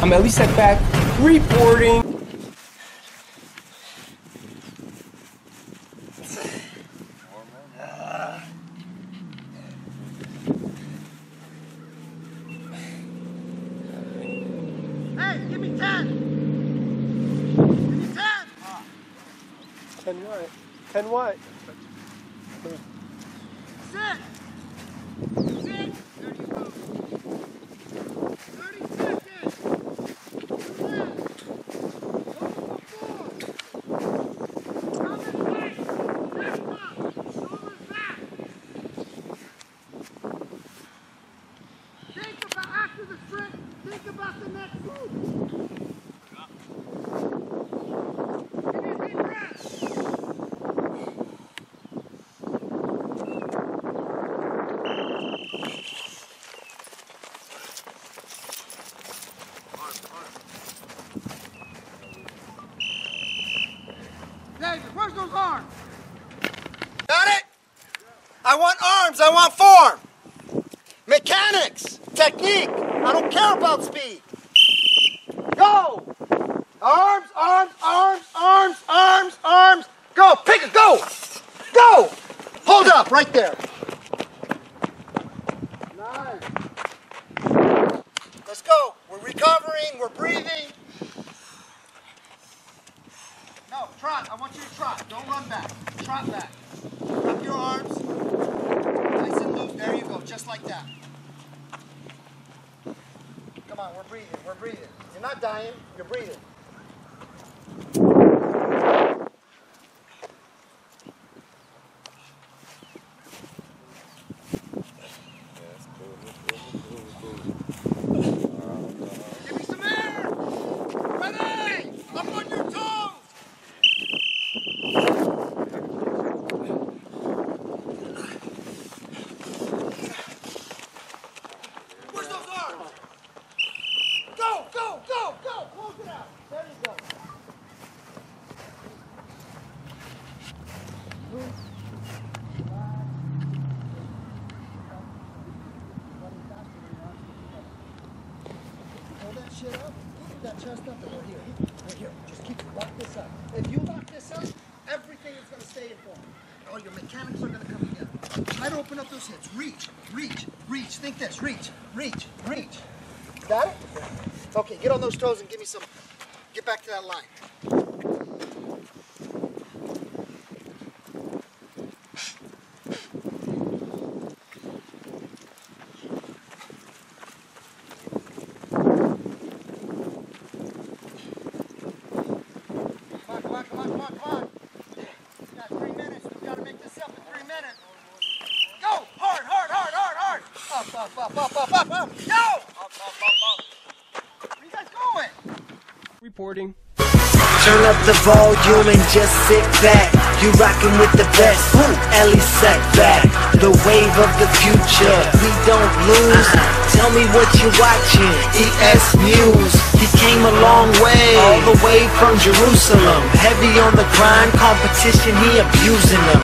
I'm Elie Seckbach reporting. Hey, give me 10. Give me 10. 10 what? 10 what? Sit. Sit. There you go. 30 seconds. Do this. Go for four. Come in place. Lift up. Shoulders back. Think about after the sprint. Think about the next move. Give me a deep breath. David, where's those arms? Got it? I want arms, I want form. Mechanics, technique. I don't care about speed. Go. Arms, arms, arms, arms, arms, arms. Go, pick it, go. Go. Hold up, right there. Nice. Let's go. We're recovering, we're breathing. No, trot. I want you to trot. Don't run back. Trot back. Up your arms. Nice. There you go. Just like that. Come on. We're breathing. We're breathing. You're not dying. You're breathing. Give me some air! Ready! Up on your toes! Where's those arms? Go, go, go, go! Close it out. There you go. Hold that shit up. Keep that chest up and we're here. Right here. Just keep lock this up. If you lock this up, everything is gonna stay in form. All your mechanics are gonna come together. Try to open up those hips. Reach, reach, reach. Think this. Reach, reach, reach. Got it? Okay, get on those toes and give me some. Get back to that line. Up, up, up, up, up, up, up! Go! Up, up, up, up. Where you guys going? Reporting. Turn up the volume and just sit back. You rockin' with the best. Ellie set back. The wave of the future. We don't lose. Tell me what you're watching. ES News. He came a long way. All the way from Jerusalem. Heavy on the grind. Competition, he abusing them.